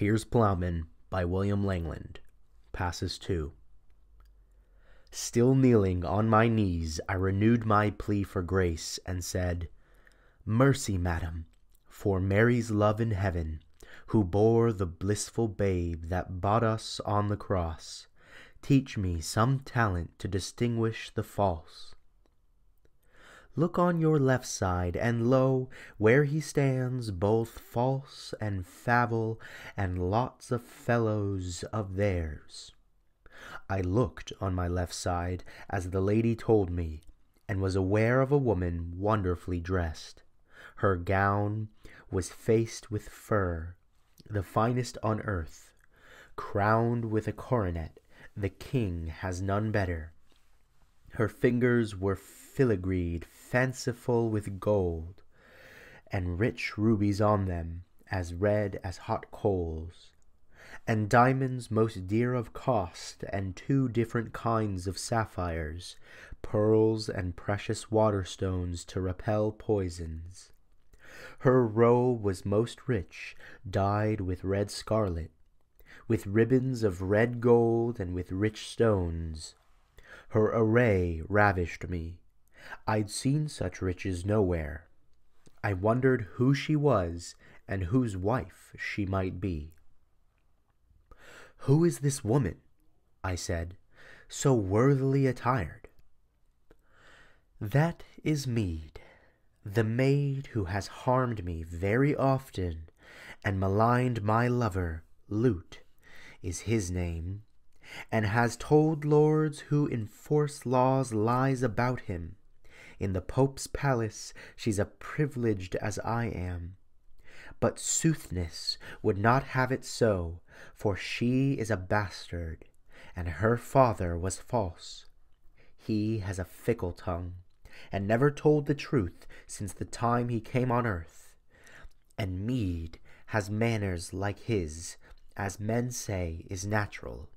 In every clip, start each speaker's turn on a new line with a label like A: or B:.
A: Piers Plowman by William Langland Passus 2. Still kneeling on my knees, I renewed my plea for grace and said, Mercy, madam, for Mary's love in heaven, who bore the blissful babe that bought us on the cross, teach me some talent to distinguish the false. Look on your left side, and lo, where he stands, both false and favell, and lots of fellows of theirs. I looked on my left side, as the lady told me, and was aware of a woman wonderfully dressed. Her gown was faced with fur, the finest on earth, crowned with a coronet, the king has none better. Her fingers were filigreed, fanciful with gold, and rich rubies on them, as red as hot coals, and diamonds most dear of cost, and two different kinds of sapphires, pearls, and precious water stones to repel poisons. Her robe was most rich, dyed with red scarlet, with ribbons of red gold and with rich stones. Her array ravished me. I'd seen such riches nowhere. I wondered who she was and whose wife she might be. Who is this woman, I said, so worthily attired? That is Mead, the maid who has harmed me very often and maligned my lover, Lewte is his name, and has told lords who enforce laws lies about him. In the Pope's palace she's a privileged as I am. But soothness would not have it so, for she is a bastard, and her father was false. He has a fickle tongue, and never told the truth since the time he came on earth. And Mead has manners like his, as men say is natural.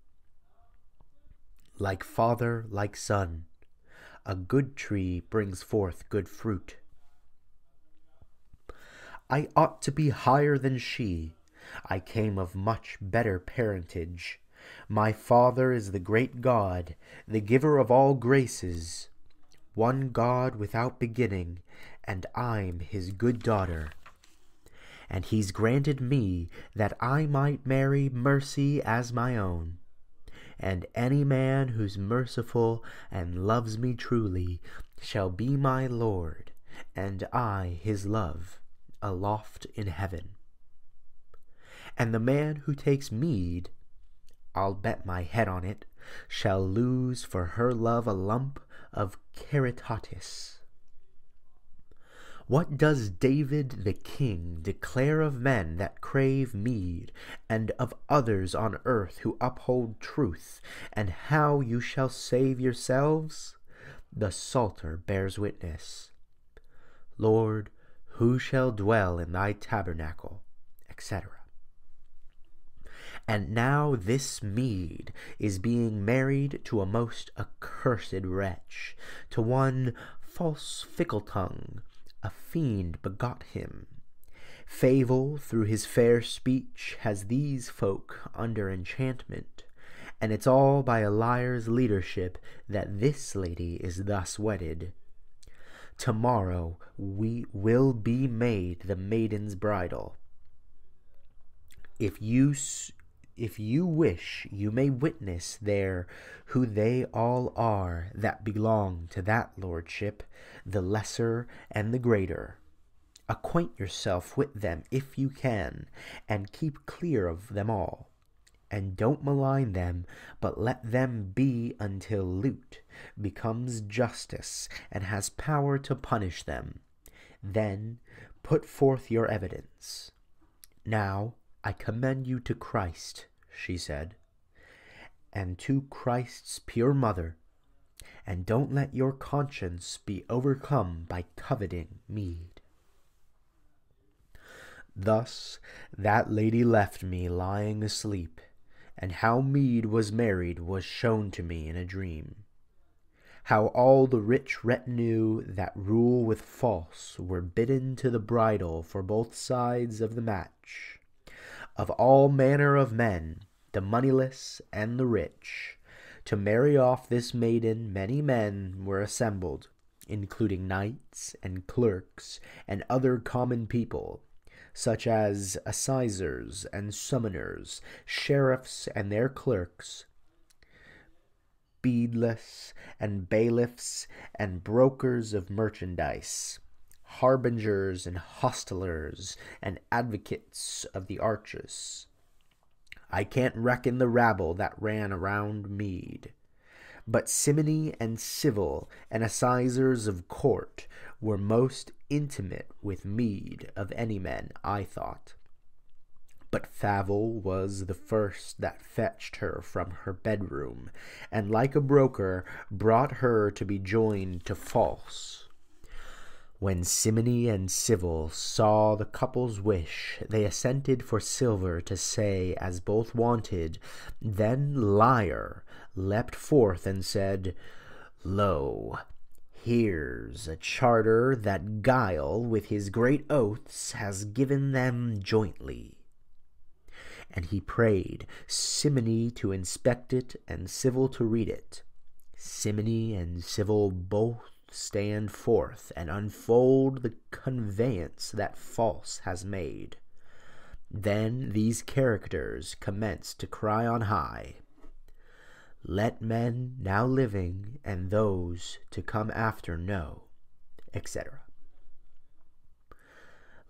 A: Like father, like son, a good tree brings forth good fruit. I ought to be higher than she. I came of much better parentage. My father is the great God, the giver of all graces. One God without beginning, and I'm his good daughter. And he's granted me that I might marry mercy as my own and any man who's merciful and loves me truly shall be my Lord, and I his love, aloft in heaven. And the man who takes mead, I'll bet my head on it, shall lose for her love a lump of caritatis. What does David the king declare of men that crave mead, and of others on earth who uphold truth, and how you shall save yourselves? The Psalter bears witness. Lord, who shall dwell in thy tabernacle, etc. And now this mead is being married to a most accursed wretch, to one false fickle tongue, a fiend begot him. Fable, through his fair speech, has these folk under enchantment, and it's all by a liar's leadership that this lady is thus wedded. Tomorrow we will be made the maiden's bridal. If you if you wish, you may witness there who they all are that belong to that lordship, the lesser and the greater. Acquaint yourself with them if you can, and keep clear of them all. And don't malign them, but let them be until Lewte becomes justice and has power to punish them. Then put forth your evidence. Now I commend you to Christ, she said, and to Christ's pure mother, and don't let your conscience be overcome by coveting mead. Thus that lady left me lying asleep, and how Mead was married was shown to me in a dream. How all the rich retinue that rule with false were bidden to the bridal for both sides of the match of all manner of men, the moneyless and the rich. To marry off this maiden many men were assembled, including knights and clerks and other common people, such as assizers and summoners, sheriffs and their clerks, beadles and bailiffs and brokers of merchandise, harbingers and hostlers and advocates of the arches. I can't reckon the rabble that ran around Mead. But simony and civil and assizers of court were most intimate with Mead of any men, I thought. But Favell was the first that fetched her from her bedroom, and like a broker brought her to be joined to false. When Simony and Civil saw the couple's wish, they assented for silver to say as both wanted. Then Liar leapt forth and said, Lo, here's a charter that Guile with his great oaths has given them jointly. And he prayed Simony to inspect it and Civil to read it. Simony and Civil both stand forth and unfold the conveyance that false has made. Then these characters commence to cry on high, Let men now living and those to come after know, etc.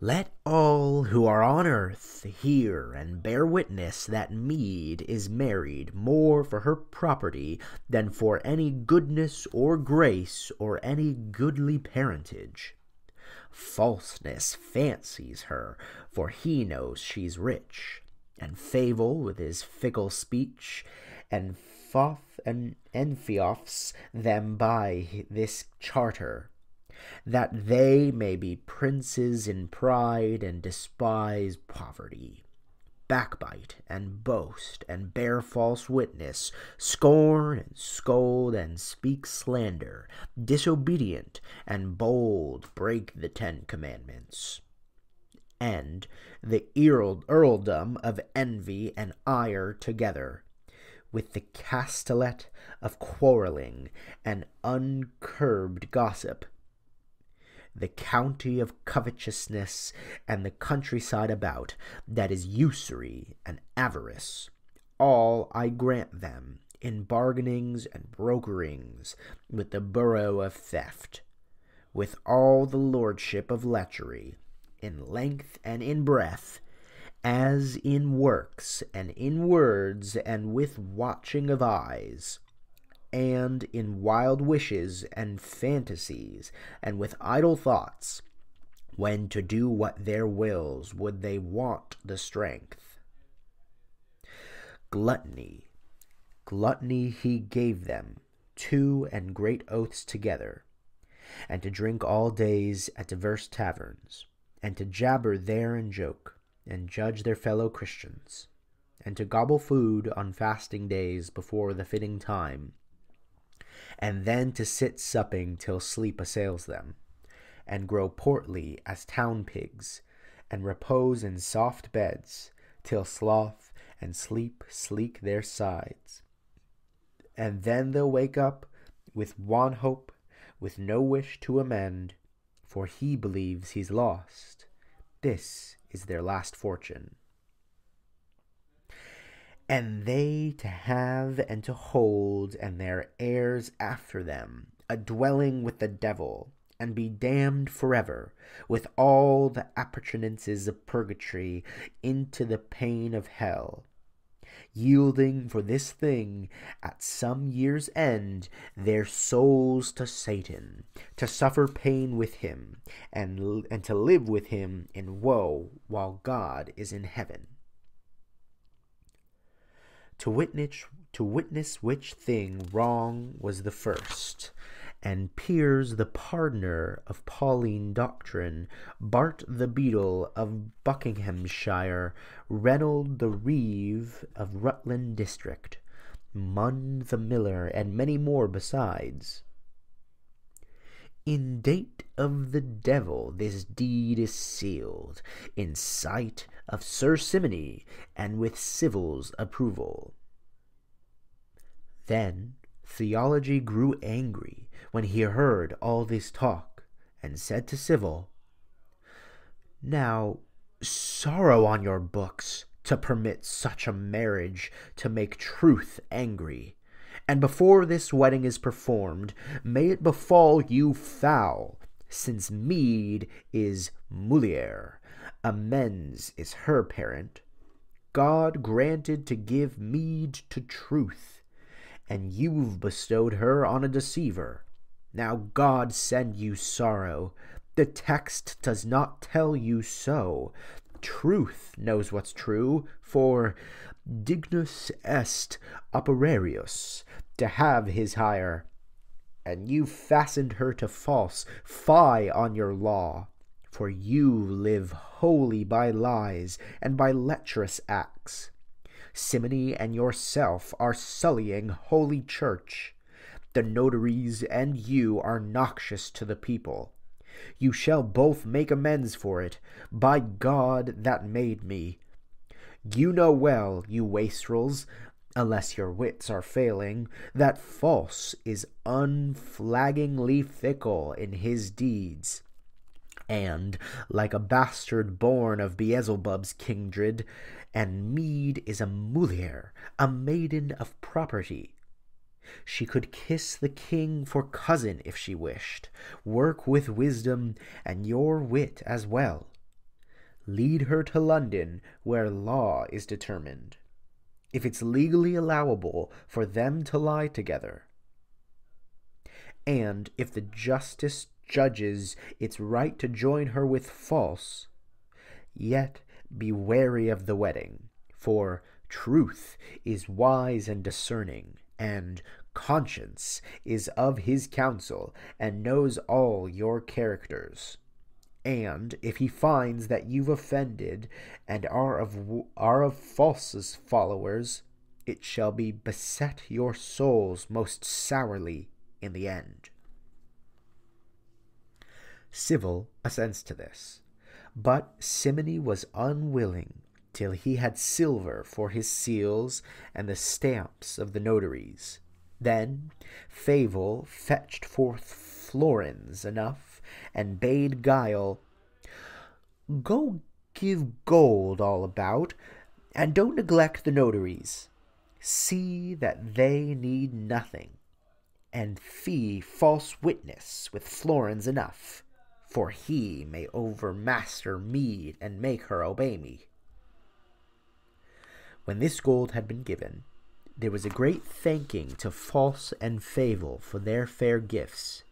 A: Let all who are on earth hear and bear witness that Mead is married more for her property than for any goodness or grace or any goodly parentage. Falseness fancies her, for he knows she's rich, and Favell with his fickle speech, and Foth and Enfeoffs them by this charter that they may be princes in pride and despise poverty, backbite and boast and bear false witness, scorn and scold and speak slander, disobedient and bold break the Ten Commandments. And the earldom of envy and ire together, with the castellet of quarreling and uncurbed gossip, the county of covetousness and the countryside about, that is usury and avarice. All I grant them in bargainings and brokerings with the borough of theft, with all the lordship of lechery, in length and in breadth, as in works and in words and with watching of eyes and in wild wishes and fantasies, and with idle thoughts, when to do what their wills would they want the strength. Gluttony, gluttony he gave them, two and great oaths together, and to drink all days at divers taverns, and to jabber there and joke, and judge their fellow Christians, and to gobble food on fasting days before the fitting time, and then to sit supping till sleep assails them, and grow portly as town pigs, and repose in soft beds, till sloth and sleep sleek their sides. And then they'll wake up with wan hope, with no wish to amend, for he believes he's lost. This is their last fortune and they to have and to hold, and their heirs after them, a dwelling with the devil, and be damned forever, with all the appurtenances of purgatory, into the pain of hell, yielding for this thing at some year's end their souls to Satan, to suffer pain with him, and, and to live with him in woe while God is in heaven to witness to witness which thing wrong was the first, and Piers the pardoner of Pauline doctrine, Bart the beadle of Buckinghamshire, Reynold the reeve of Rutland district, Munn the miller, and many more besides. In date of the devil this deed is sealed, in sight of Sir Simony, and with Civil's approval. Then Theology grew angry when he heard all this talk, and said to Civil, Now, sorrow on your books to permit such a marriage to make truth angry. And before this wedding is performed, may it befall you foul, since mead is mulier, amends is her parent. God granted to give mead to truth, and you've bestowed her on a deceiver. Now God send you sorrow. The text does not tell you so. Truth knows what's true, for dignus est operarius, to have his hire. And you fastened her to false, fie on your law, for you live wholly by lies and by lecherous acts. Simony and yourself are sullying holy church. The notaries and you are noxious to the people. You shall both make amends for it, by God that made me. You know well, you wastrels, unless your wits are failing, that false is unflaggingly fickle in his deeds and, like a bastard born of Beelzebub's kindred, and Mead is a mulier, a maiden of property. She could kiss the king for cousin if she wished, work with wisdom and your wit as well. Lead her to London, where law is determined, if it's legally allowable for them to lie together. And if the justice judges its right to join her with false, yet be wary of the wedding, for truth is wise and discerning, and conscience is of his counsel, and knows all your characters. And if he finds that you've offended and are of are of false's followers, it shall be beset your souls most sourly in the end. Civil assents to this, but Simony was unwilling till he had silver for his seals and the stamps of the notaries. Then Fable fetched forth florins enough, and bade Guile, Go give gold all about, and don't neglect the notaries. See that they need nothing, and fee false witness with florins enough for he may overmaster Mead and make her obey me. When this gold had been given, there was a great thanking to False and Fable for their fair gifts,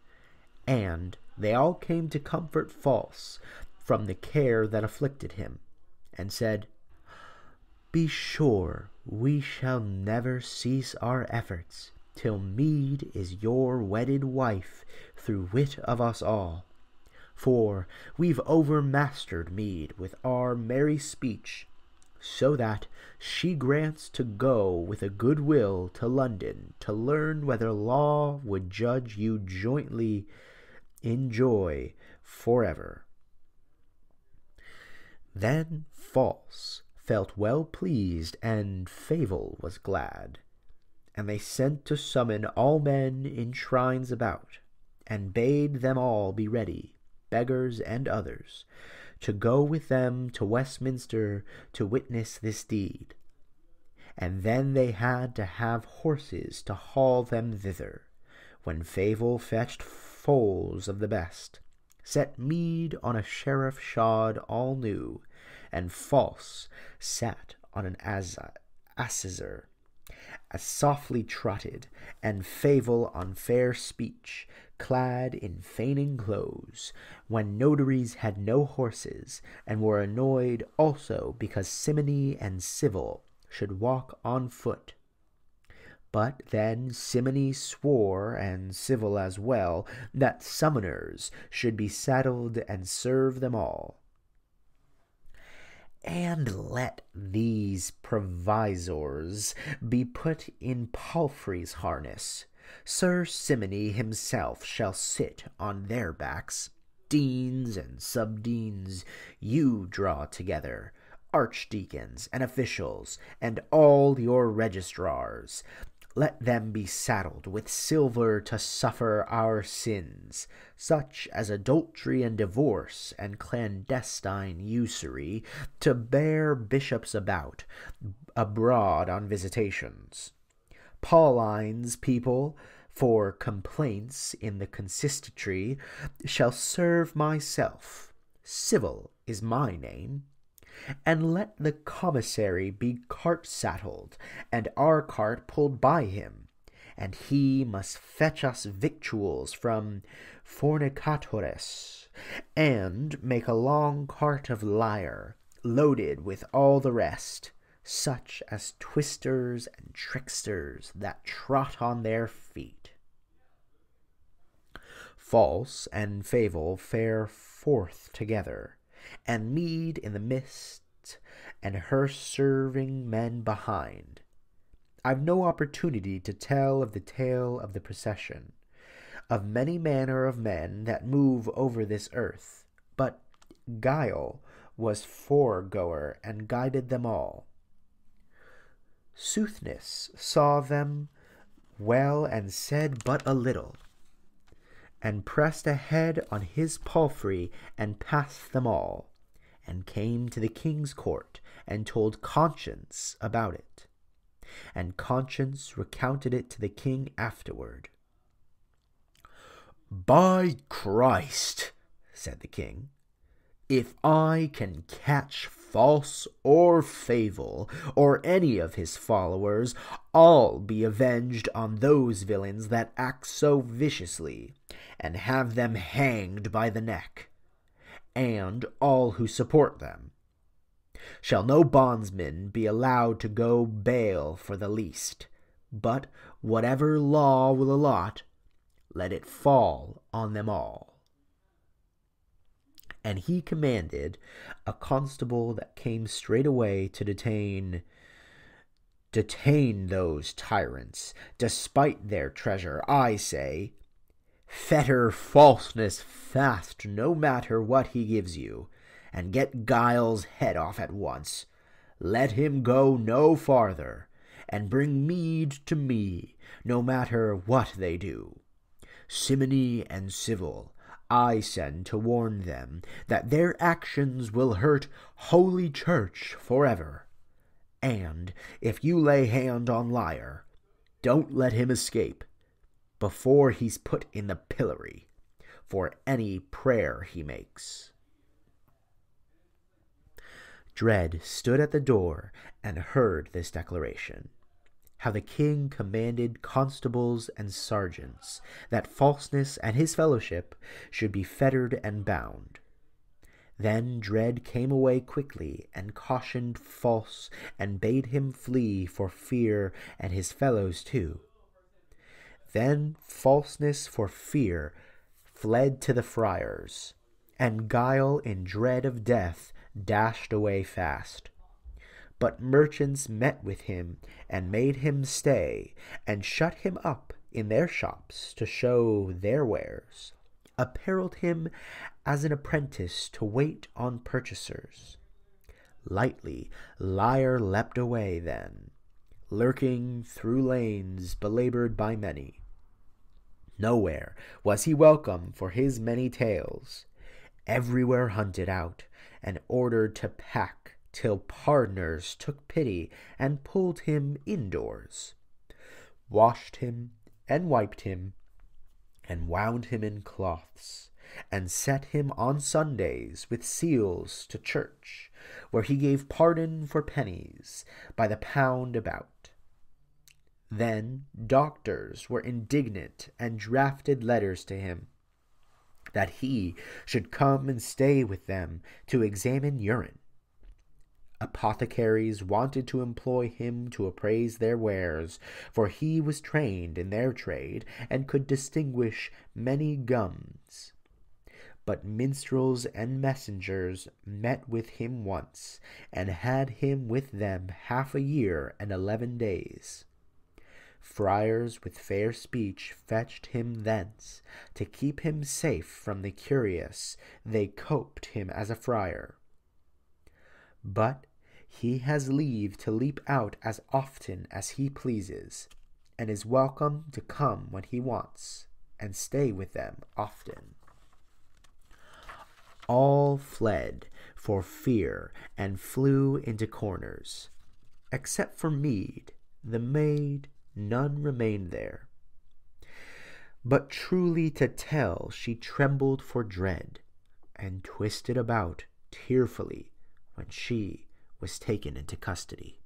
A: and they all came to comfort False from the care that afflicted him, and said, Be sure we shall never cease our efforts till Mead is your wedded wife through wit of us all. For we've overmastered Mead with our merry speech, so that she grants to go with a good will to London to learn whether law would judge you jointly in joy forever. Then False felt well pleased, and Fable was glad. And they sent to summon all men in shrines about, and bade them all be ready beggars, and others, to go with them to Westminster to witness this deed. And then they had to have horses to haul them thither, when Fable fetched foals of the best, set Mead on a sheriff shod all new, and False sat on an assessor, as softly trotted, and Fable on fair speech, clad in feigning clothes, when notaries had no horses, and were annoyed also because Simony and Civil should walk on foot. But then Simony swore, and Civil as well, that summoners should be saddled and serve them all. And let these provisors be put in palfrey's harness, Sir Simony himself shall sit on their backs. Deans and subdeans you draw together, archdeacons and officials, and all your registrars. Let them be saddled with silver to suffer our sins, such as adultery and divorce and clandestine usury, to bear bishops about abroad on visitations. Pauline's people, for complaints in the consistory, shall serve myself. Civil is my name and let the commissary be cart saddled, and our cart pulled by him, and he must fetch us victuals from fornicatores, and make a long cart of Liar, loaded with all the rest, such as twisters and tricksters that trot on their feet. False and Fable fare forth together and Mead in the midst, and her serving men behind. I've no opportunity to tell of the tale of the procession, of many manner of men that move over this earth, but Guile was foregoer and guided them all. Soothness saw them well and said but a little, and pressed ahead on his palfrey and passed them all, and came to the king's court and told Conscience about it. And Conscience recounted it to the king afterward. By Christ, said the king, if I can catch false or Fable, or any of his followers, I'll be avenged on those villains that act so viciously, and have them hanged by the neck, and all who support them. Shall no bondsman be allowed to go bail for the least, but whatever law will allot, let it fall on them all and he commanded a constable that came straightway to detain detain those tyrants despite their treasure i say fetter falseness fast no matter what he gives you and get guile's head off at once. Let him go no farther and bring mead to me no matter what they do. Simony and civil I send to warn them that their actions will hurt Holy Church forever. And if you lay hand on Liar, don't let him escape before he's put in the pillory for any prayer he makes. Dread stood at the door and heard this declaration how the king commanded constables and sergeants that falseness and his fellowship should be fettered and bound. Then Dread came away quickly and cautioned False and bade him flee for fear and his fellows too. Then Falseness for fear fled to the friars, and Guile in dread of death dashed away fast. But merchants met with him and made him stay, and shut him up in their shops to show their wares, apparelled him as an apprentice to wait on purchasers. Lightly Liar leapt away then, lurking through lanes belaboured by many. Nowhere was he welcome for his many tales, everywhere hunted out and ordered to pack till pardners took pity and pulled him indoors, washed him and wiped him, and wound him in cloths, and set him on Sundays with seals to church, where he gave pardon for pennies by the pound about. Then doctors were indignant and drafted letters to him that he should come and stay with them to examine urine Apothecaries wanted to employ him to appraise their wares, for he was trained in their trade and could distinguish many gums. But minstrels and messengers met with him once, and had him with them half a year and eleven days. Friars with fair speech fetched him thence, to keep him safe from the curious, they coped him as a friar. But he has leave to leap out as often as he pleases, and is welcome to come when he wants, and stay with them often. All fled for fear and flew into corners, except for Mead, the maid, none remained there. But truly to tell, she trembled for dread, and twisted about tearfully when she was taken into custody.